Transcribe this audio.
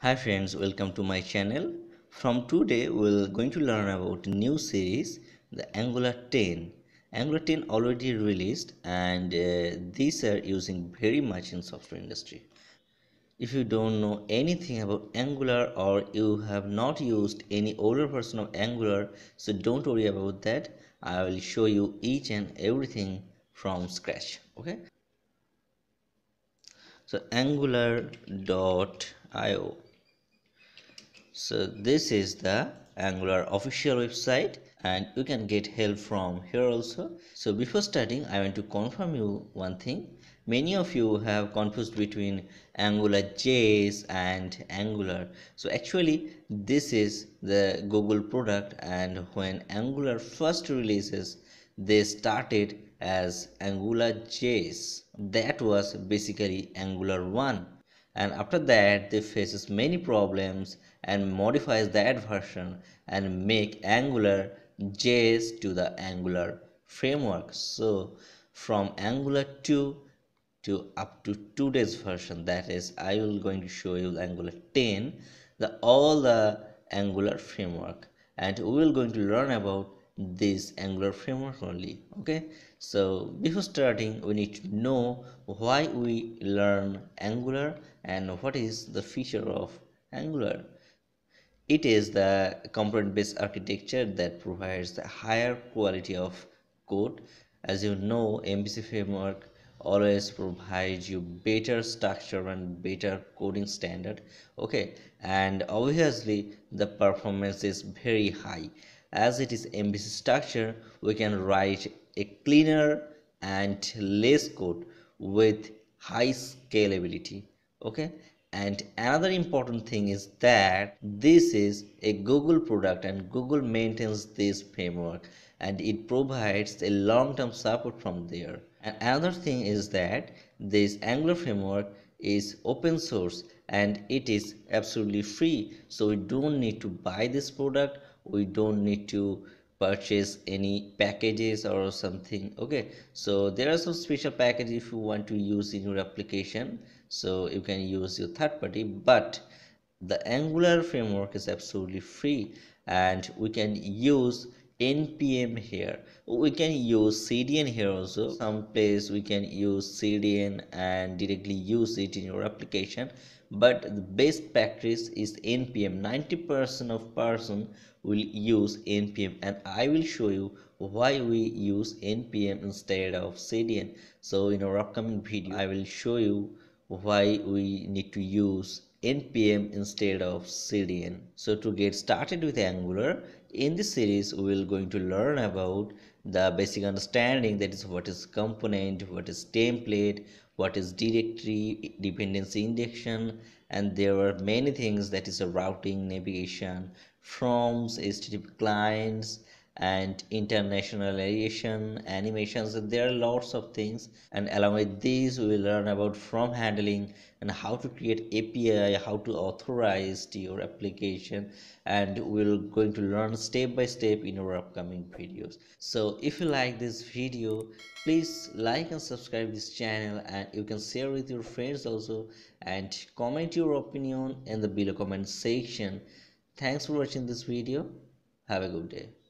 Hi friends, welcome to my channel. From today we're going to learn about new series, the Angular 10. Angular 10 already released and uh, these are using very much in software industry. If you don't know anything about Angular or you have not used any older version of Angular, so don't worry about that. I will show you each and everything from scratch. Okay. So angular.io so this is the angular official website and you can get help from here also. So before starting i want to confirm you one thing. Many of you have confused between angular js and angular. So actually this is the google product and when angular first releases they started as angular js that was basically angular 1 and after that they faces many problems and modifies that version and make angular js to the angular framework. So from angular 2 to up to today's version that is i will going to show you angular 10 the all the angular framework. And we will going to learn about this angular framework only okay? So before starting we need to know why we learn angular and what is the feature of angular. It is the component based architecture that provides the higher quality of code. As you know MVC framework always provides you better structure and better coding standard okay? And obviously the performance is very high as it is MVC structure we can write a cleaner and less code with high scalability okay? And another important thing is that this is a google product and google maintains this framework and it provides a long-term support from there. And another thing is that this angular framework is open source and it is absolutely free. So we don't need to buy this product. We don't need to purchase any packages or something okay? So there are some special packages if you want to use in your application. So you can use your third party but the angular framework is absolutely free and we can use npm here. We can use cdn here also. Some place we can use cdn and directly use it in your application. But the best practice is npm 90 percent of person will use npm and i will show you why we use npm instead of cdn so in our upcoming video i will show you why we need to use npm instead of cdn so to get started with angular in this series we will going to learn about the basic understanding that is what is component what is template what is directory dependency injection and there are many things that is a routing navigation forms http clients and internationalization animations there are lots of things. And along with these we will learn about form handling and how to create api how to authorize your application. And we're going to learn step by step in our upcoming videos. So if you like this video please like and subscribe this channel. And you can share with your friends also. And comment your opinion in the below comment section. Thanks for watching this video. Have a good day